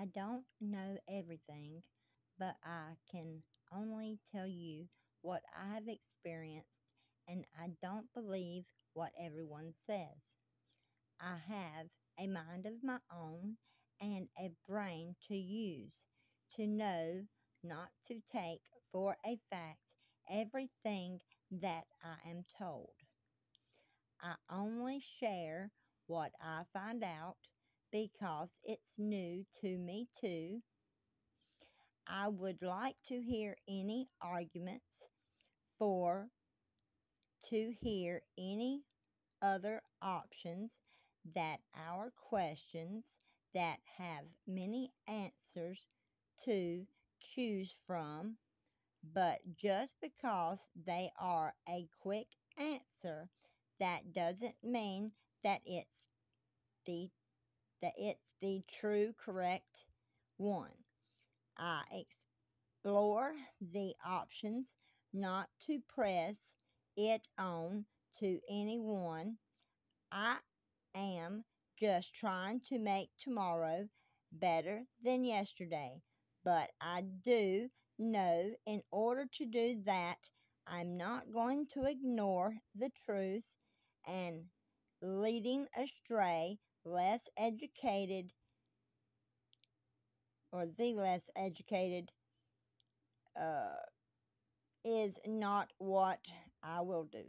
I don't know everything, but I can only tell you what I have experienced, and I don't believe what everyone says. I have a mind of my own and a brain to use to know not to take for a fact everything that I am told. I only share what I find out because it's new to me too. I would like to hear any arguments for to hear any other options that our questions that have many answers to choose from, but just because they are a quick answer, that doesn't mean that it's the that it's the true correct one. I explore the options not to press it on to anyone. I am just trying to make tomorrow better than yesterday. But I do know in order to do that, I'm not going to ignore the truth and leading astray less educated or the less educated uh, is not what I will do.